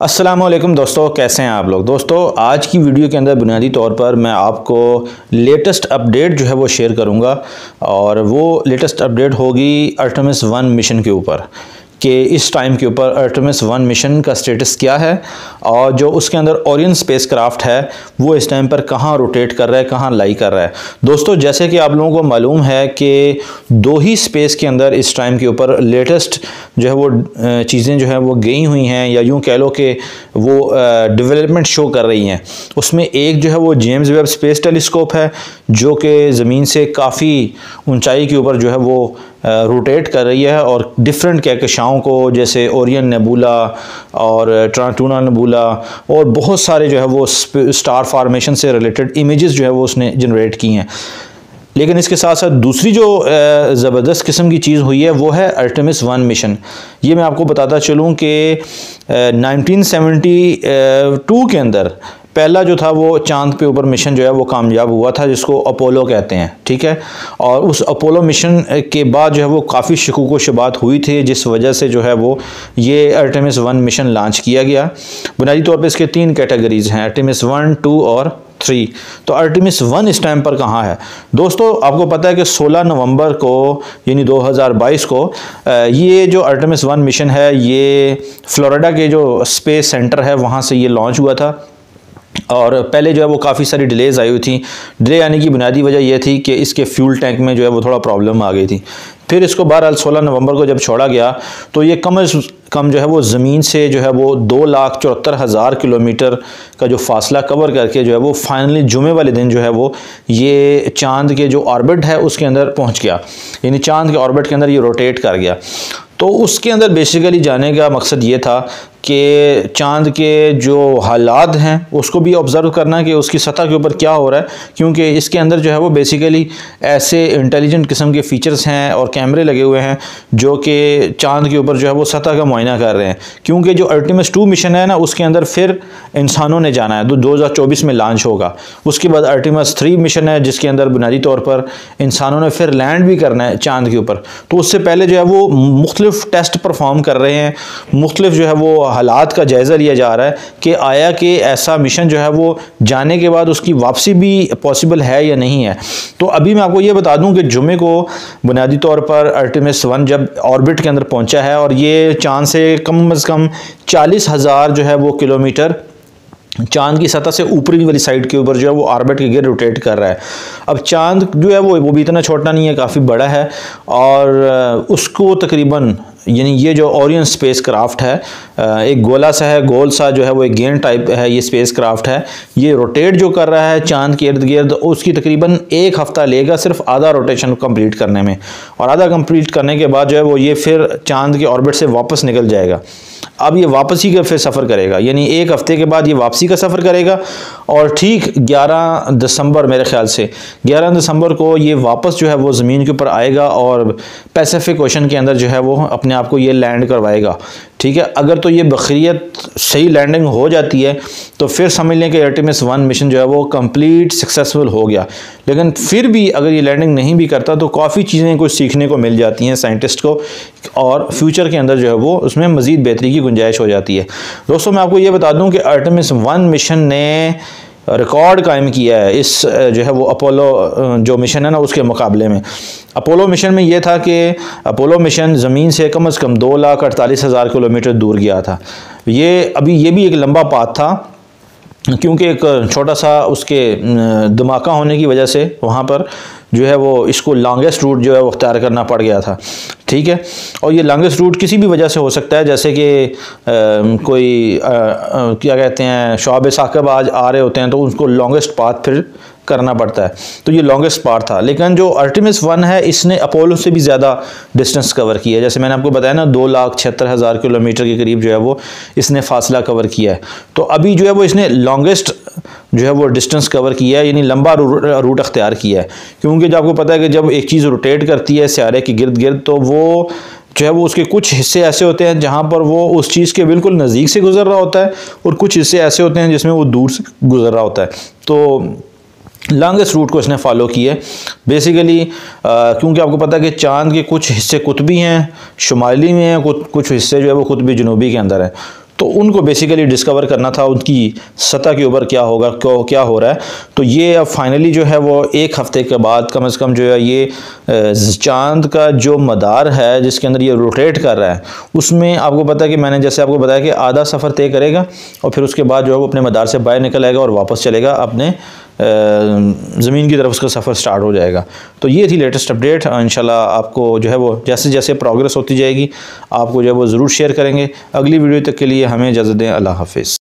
असलम दोस्तों, कैसे हैं आप लोग? दोस्तों, आज की वीडियो के अंदर बुनियादी तौर पर मैं आपको लेटेस्ट अपडेट जो है वो शेयर करूँगा और वो लेटेस्ट अपडेट होगी अर्टमिस वन मिशन के ऊपर, कि इस टाइम के ऊपर अर्टमिस वन मिशन का स्टेटस क्या है और जो उसके अंदर ओरियन स्पेस क्राफ्ट है, वो इस टाइम पर कहाँ रोटेट कर रहा है, कहाँ लाई कर रहा है। दोस्तों, जैसे कि आप लोगों को मालूम है कि दो ही स्पेस के अंदर इस टाइम के ऊपर लेटेस्ट जो है वो चीज़ें जो है वो गई हुई हैं, या यूँ कह लो कि वो डेवलपमेंट शो कर रही हैं। उसमें एक जो है वो जेम्स वेब स्पेस टेलीस्कोप है, जो कि ज़मीन से काफ़ी ऊंचाई के ऊपर जो है वो रोटेट कर रही है और डिफरेंट कहकशाओं को, जैसे ओरियन नेबूला और ट्रांटूना नेबूला और बहुत सारे जो है वो स्टार फार्मेशन से रिलेटेड इमेजेस जो है वो उसने जनरेट की हैं। लेकिन इसके साथ साथ दूसरी जो ज़बरदस्त किस्म की चीज़ हुई है, वो है अल्टमिस वन मिशन ये मैं आपको बताता चलूँ कि 1972 के अंदर पहला जो था वो चाँद पे ऊपर मिशन जो है वो कामयाब हुआ था, जिसको अपोलो कहते हैं, ठीक है? और उस अपोलो मिशन के बाद जो है वो काफ़ी शकूक व शबात हुई थी, जिस वजह से जो है वो ये अर्टेमिस वन मिशन लॉन्च किया गया। बुनियादी तौर पर इसके तीन कैटेगरीज हैं अर्टेमिस वन टू और थ्री तो अर्टिमिस वन इस टाइम पर कहाँ है? दोस्तों, आपको पता है कि 16 नवंबर को, यानी 2022 को ये जो अर्टिमिस वन मिशन है, ये फ्लोरिडा के जो स्पेस सेंटर है, वहाँ से ये लॉन्च हुआ था। और पहले जो है वो काफ़ी सारी डिलेज़ आई हुई थी। डिले आने की बुनियादी वजह यह थी कि इसके फ्यूल टैंक में जो है वो थोड़ा प्रॉब्लम आ गई थी। फिर इसको बहरहाल 16 नवंबर को जब छोड़ा गया तो ये कम अज़ कम जो है वो ज़मीन से जो है वो दो लाख चौहत्तर हज़ार किलोमीटर का जो फासला कवर करके जो है वो फाइनली जुमे वाले दिन जो है वो ये चाँद के जो ऑर्बिट है उसके अंदर पहुँच गया। यानी चाँद के ऑर्बिट के अंदर ये रोटेट कर गया। तो उसके अंदर बेसिकली जाने का मकसद ये था कि चाँद के जो हालात हैं, उसको भी ऑब्ज़र्व करना कि उसकी सतह के ऊपर क्या हो रहा है, क्योंकि इसके अंदर जो है वो बेसिकली ऐसे इंटेलिजेंट किस्म के फ़ीचर्स हैं और कैमरे लगे हुए हैं जो कि चाँद के ऊपर जो है वो सतह का मुआयना कर रहे हैं। क्योंकि जो अल्टीमस टू मिशन है ना, उसके अंदर फिर इंसानों ने जाना है। तो दो हज़ार चौबीस में लॉन्च होगा। उसके बाद अल्टीमस थ्री मिशन है, जिसके अंदर बुनियादी तौर पर इंसानों ने फिर लैंड भी करना है चाँद के ऊपर। तो उससे पहले जो है वो मुख्तलिफ़ टेस्ट परफॉर्म कर रहे हैं। मुख्तलिफ़ जो है वो हालात का जायज़ा लिया जा रहा है कि आया कि ऐसा मिशन जो है वो जाने के बाद उसकी वापसी भी पॉसिबल है या नहीं है। तो अभी मैं आपको ये बता दूँ कि जुमे को बुनियादी तौर पर अर्टिमिस वन जब ऑर्बिट के अंदर पहुँचा है और ये चाँद से कम अज़ कम चालीस हज़ार जो है वो किलोमीटर चाँद की सतह से ऊपरी वाली साइड के ऊपर जो है वो ऑर्बिट के गिर रोटेट कर रहा है। अब चाँद जो है वो वो भी इतना छोटा नहीं है, काफ़ी बड़ा है और उसको तकरीबन यानी ये जो ओरियन स्पेस क्राफ्ट है एक गोला सा है, गोल सा जो है वो एक गेंद टाइप है, ये स्पेस क्राफ्ट है। ये रोटेट जो कर रहा है, चाँद के इर्द गिर्द, उसकी तकरीबन एक हफ़्ता लेगा सिर्फ़ आधा रोटेशन कंप्लीट करने में। और आधा कंप्लीट करने के बाद जो है वो ये फिर चाँद के ऑर्बिट से वापस निकल जाएगा। अब ये वापसी का फिर सफ़र करेगा। यानी एक हफ़्ते के बाद ये वापसी का सफ़र करेगा और ठीक 11 दिसंबर मेरे ख्याल से 11 दिसंबर को ये वापस जो है वो ज़मीन के ऊपर आएगा और पैसिफिक ओशन के अंदर जो है वो अपने आप को ये लैंड करवाएगा। ठीक है? अगर तो ये बकरियत सही लैंडिंग हो जाती है तो फिर समझ लें कि आर्टिमिस वन मिशन जो है वो कंप्लीट सक्सेसफुल हो गया। लेकिन फिर भी अगर ये लैंडिंग नहीं भी करता तो काफ़ी चीज़ें कुछ सीखने को मिल जाती हैं साइंटिस्ट को, और फ्यूचर के अंदर जो है वो उसमें मज़ीद बेहतरी की गुंजाइश हो जाती है। दोस्तों, मैं आपको ये बता दूँ कि अर्टिमिस वन मिशन ने रिकॉर्ड कायम किया है इस जो है वो अपोलो जो मिशन है ना उसके मुकाबले में। अपोलो मिशन में ये था कि अपोलो मिशन ज़मीन से कम अज़ कम दो लाख अड़तालीस हज़ार किलोमीटर दूर गया था। ये, अभी ये भी एक लंबा पाथ था, क्योंकि एक छोटा सा उसके धमाका होने की वजह से वहाँ पर जो है वो इसको लॉन्गेस्ट रूट जो है वो अख्तियार करना पड़ गया था। ठीक है? और ये लॉन्गेस्ट रूट किसी भी वजह से हो सकता है जैसे कि कोई आ, आ, क्या कहते हैं शॉब साकब आज आ रहे होते हैं तो उसको लॉन्गेस्ट पाथ फिर करना पड़ता है। तो ये लॉन्गेस्ट पार्ट था। लेकिन जो अर्टिमिस वन है इसने अपोलो से भी ज़्यादा डिस्टेंस कवर किया है। जैसे मैंने आपको बताया ना दो लाख छिहत्तर हज़ार किलोमीटर के करीब जो है वो इसने फासला कवर किया है। तो अभी जो है वो इसने लॉन्गेस्ट जो है वो डिस्टेंस कवर किया है, यानी लंबा रूट अख्तियार किया है। क्योंकि जब आपको पता है कि जब एक चीज़ रोटेट करती है, स्यारे के गिर्द गिर्द तो वो जो है वो उसके कुछ हिस्से ऐसे होते हैं जहाँ पर वो उस चीज़ के बिल्कुल नज़दीक से गुजर रहा होता है और कुछ हिस्से ऐसे होते हैं जिसमें वो दूर से गुजर रहा होता है। तो लॉन्गेस्ट रूट को इसने फॉलो किए बेसिकली क्योंकि आपको पता है कि चाँद के कुछ हिस्से कुतबी हैं, शुमाली में हैं कुछ हिस्से जो है वो कुतबी जनूबी के अंदर है। तो उनको बेसिकली डिस्कवर करना था उनकी सतह के ऊपर क्या होगा, क्यों हो रहा है। तो ये अब फाइनली जो है वो एक हफ़्ते के बाद कम से कम जो है ये चाँद का जो मदार है, जिसके अंदर ये रोटेट कर रहा है, उसमें आपको पता है कि मैंने जैसे आपको बताया कि आधा सफ़र तय करेगा और फिर उसके बाद जो है वो अपने मदार से बाहर निकल आएगा और वापस चलेगा अपने ज़मीन की तरफ़ उसका सफ़र स्टार्ट हो जाएगा। तो ये थी लेटेस्ट अपडेट इन आपको जो है वो जैसे जैसे प्रोग्रेस होती जाएगी, आपको जो है वो ज़रूर शेयर करेंगे। अगली वीडियो तक के लिए हमें इजाज़त दें। अल्लाह हाफिज़।